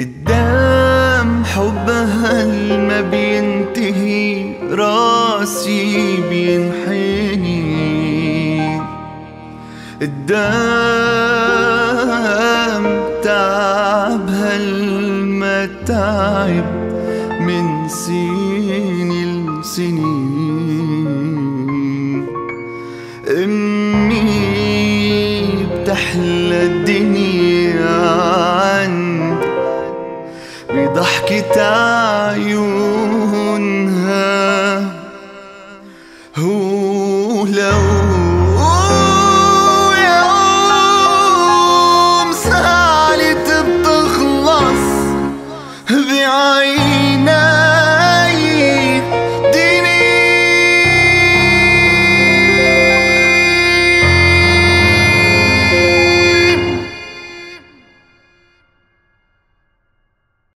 قدام حبها ما بينتهي راسي بينحني. قدام تعبها ما تعب من سنين لسنين. أمي بتحلى الدنيا بضحكة عيونها. ولو يوم سالت بتخلص بعين